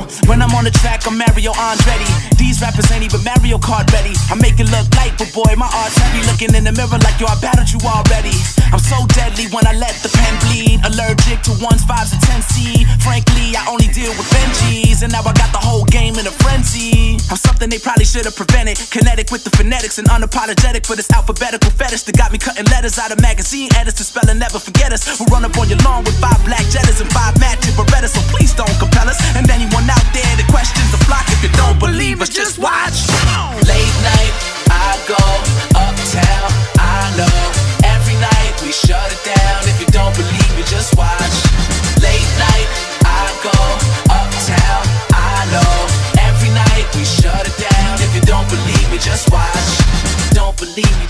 When I'm on the track, I'm Mario Andretti. These rappers ain't even Mario Kart ready. I make it look light, but boy, my art's heavy. Looking in the mirror like yo, I battled you already. I'm so deadly when I let the pen bleed. Allergic to ones, fives, and ten C. Frankly, I only deal with Benjis, and now I got the whole game in a frenzy. I'm something they probably should have prevented. Kinetic with the phonetics and unapologetic for this alphabetical fetish that got me cutting letters out of magazine editors to spell and never forget us. Who run up on your lawn with five black jetters and five matching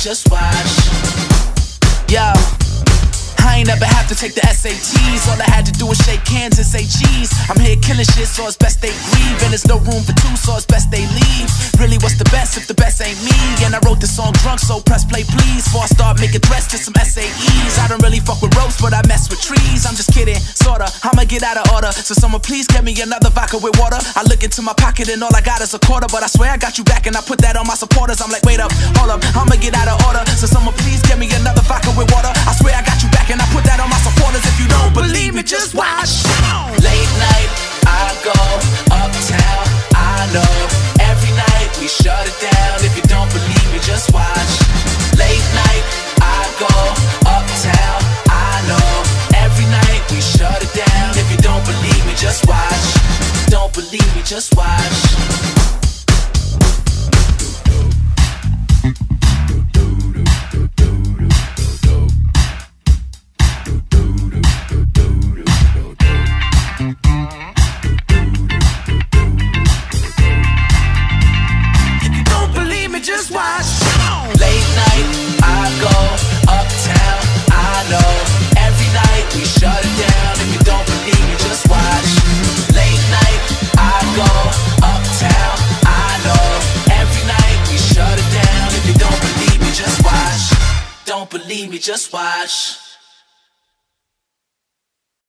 just watch. Ain't never have to take the SATs. All I had to do was shake hands and say cheese. I'm here killing shit, so it's best they grieve. And there's no room for two, so it's best they leave. Really, what's the best if the best ain't me? And I wrote this song drunk, so press play, please. Before I start making threats to some SAEs. I don't really fuck with ropes, but I mess with trees. I'm just kidding, sorta. I'ma get out of order. So someone please get me another vodka with water. I look into my pocket and all I got is a quarter. But I swear I got you back and I put that on my supporters. I'm like, wait up, hold up, I'ma get out of just watch. Don't believe me, just watch.